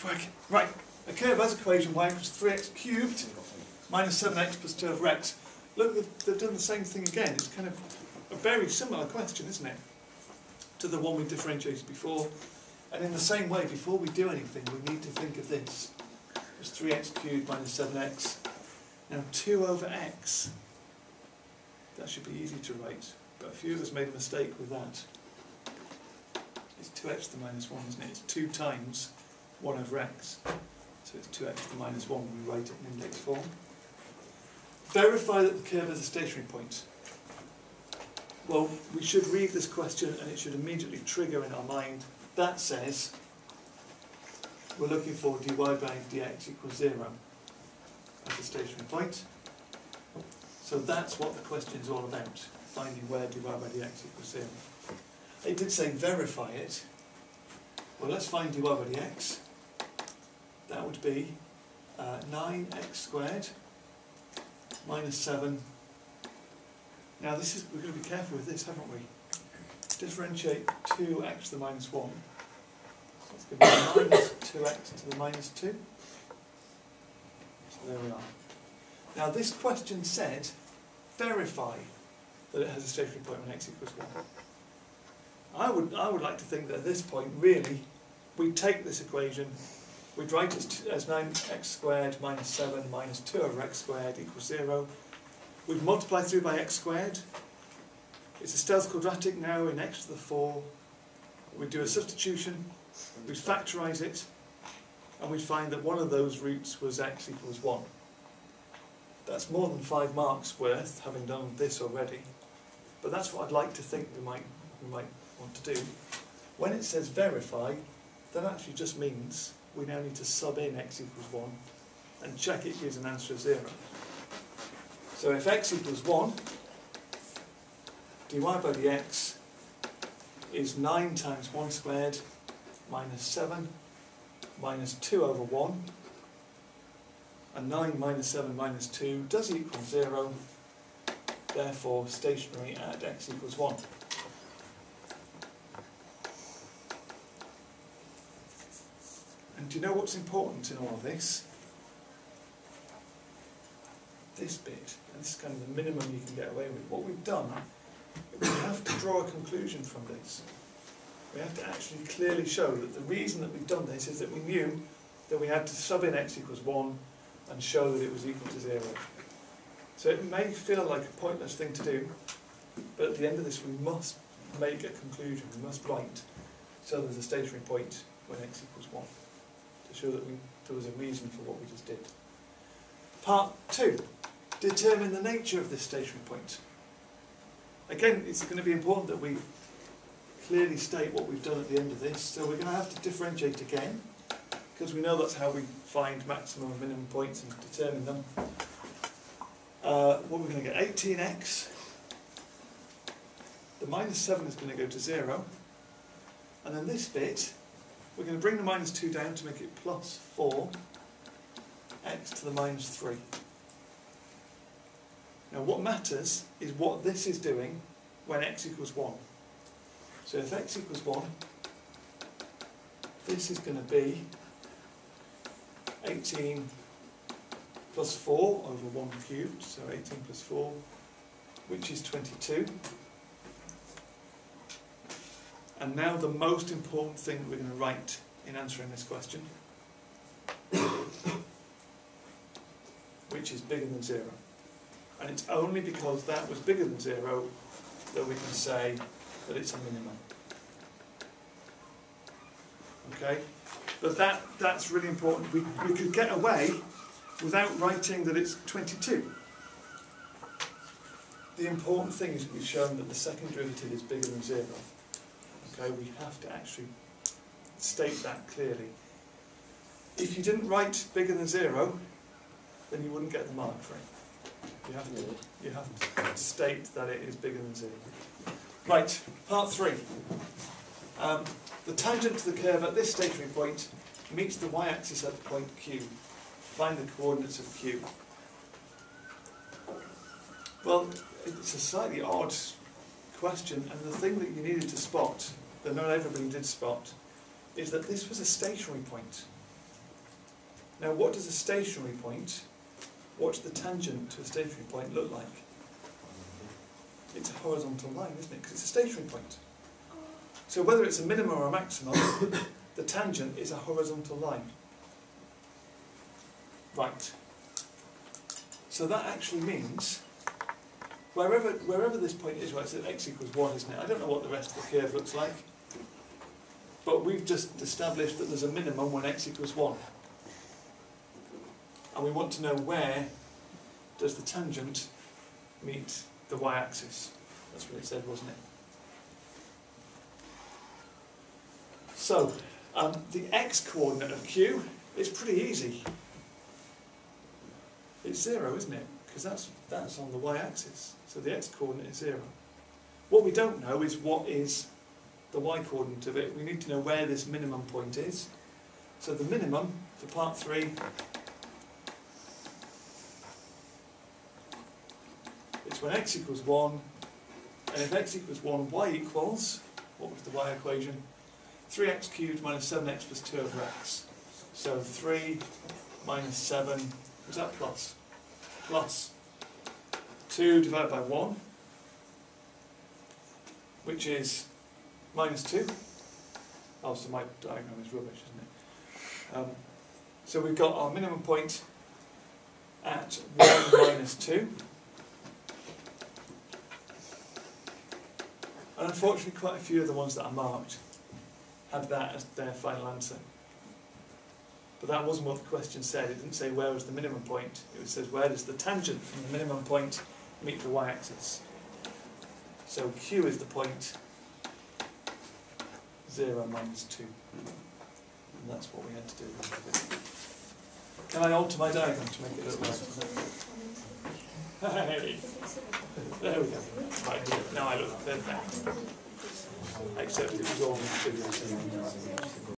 It's working. Right. A curve has equation y equals 3x cubed minus 7x plus 2 over x. Look, they've, they've done the same thing again. It's kind of a very similar question, isn't it? To the one we differentiated before. And in the same way, before we do anything, we need to think of this. It's 3x cubed minus 7x. Now 2 over x. That should be easy to write. But a few of us made a mistake with that. It's 2x to the minus 1, isn't it? It's 2 times 1 over x. So it's 2x to the minus 1 when we write it in index form. Verify that the curve has a stationary point. Well, we should read this question and it should immediately trigger in our mind. That says we're looking for dy by dx equals 0 as a stationary point. So that's what the question is all about, finding where dy by dx equals 0. It did say verify it. Well, let's find dy by dx. That would be uh, 9x squared minus 7. Now this is, we're going to be careful with this, haven't we? Differentiate 2x to the minus 1. So it's going to be minus 2x to the minus 2. So there we are. Now this question said, verify that it has a stationary point when x equals 1. I would, I would like to think that at this point, really, we take this equation, we'd write it as 9x squared minus 7 minus 2 over x squared equals 0. We'd multiply through by x squared. It's a stealth quadratic now in x to the 4. We'd do a substitution, we'd factorise it, and we'd find that one of those roots was x equals 1. That's more than five marks worth, having done this already. But that's what I'd like to think we might, we might want to do. When it says verify, that actually just means we now need to sub in x equals 1 and check it gives an answer of 0. So if x equals 1, dy by dx is 9 times 1 squared minus 7 minus 2 over 1 and 9 minus 7 minus 2 does equal 0 therefore stationary at x equals 1. Do you know what's important in all of this? This bit, and this is kind of the minimum you can get away with. What we've done, we have to draw a conclusion from this. We have to actually clearly show that the reason that we've done this is that we knew that we had to sub in x equals 1 and show that it was equal to 0. So it may feel like a pointless thing to do, but at the end of this we must make a conclusion, we must write so there's a stationary point when x equals 1 to show that we, there was a reason for what we just did. Part 2. Determine the nature of this stationary point. Again, it's going to be important that we clearly state what we've done at the end of this, so we're going to have to differentiate again, because we know that's how we find maximum and minimum points and determine them. Uh, what we're going to get, 18x, the minus 7 is going to go to 0, and then this bit, we're going to bring the minus 2 down to make it plus 4, x to the minus 3. Now what matters is what this is doing when x equals 1. So if x equals 1, this is going to be 18 plus 4 over 1 cubed, so 18 plus 4, which is 22. And now the most important thing that we're going to write in answering this question, which is bigger than 0. And it's only because that was bigger than 0 that we can say that it's a minimum. Okay? But that, that's really important. We, we could get away without writing that it's 22. The important thing is that we've shown that the second derivative is bigger than 0. Okay, we have to actually state that clearly. If you didn't write bigger than 0, then you wouldn't get the mark for it. You have to, you have to state that it is bigger than 0. Right, part 3. Um, the tangent to the curve at this stationary point meets the y-axis at the point Q. Find the coordinates of Q. Well, it's a slightly odd question, and the thing that you needed to spot, that not everybody did spot, is that this was a stationary point. Now, what does a stationary point, what's the tangent to a stationary point look like? It's a horizontal line, isn't it? Because it's a stationary point. So whether it's a minimum or a maximum, the tangent is a horizontal line. Right. So that actually means wherever wherever this point is, right, so x equals 1, isn't it? I don't know what the rest of the curve looks like. But we've just established that there's a minimum when x equals 1. And we want to know where does the tangent meet the y-axis. That's what it said, wasn't it? So, um, the x-coordinate of q is pretty easy. It's zero, isn't it? Because that's, that's on the y-axis. So the x-coordinate is zero. What we don't know is what is the y-coordinate of it. We need to know where this minimum point is. So the minimum for part three is when x equals 1, and if x equals 1, y equals, what was the y equation? 3x cubed minus 7x plus 2 over x. So 3 minus 7, is that plus? Plus 2 divided by 1, which is minus 2. Oh, so my diagram is rubbish, isn't it? Um, so we've got our minimum point at 1 minus 2. And unfortunately, quite a few of the ones that are marked had that as their final answer. But that wasn't what the question said. It didn't say where was the minimum point. It says where does the tangent from the minimum point meet the y-axis. So Q is the point 0 minus 2. And that's what we had to do. Can I alter my diagram to make it look like Hey, there we go. Right, now I look perfect. Except it was all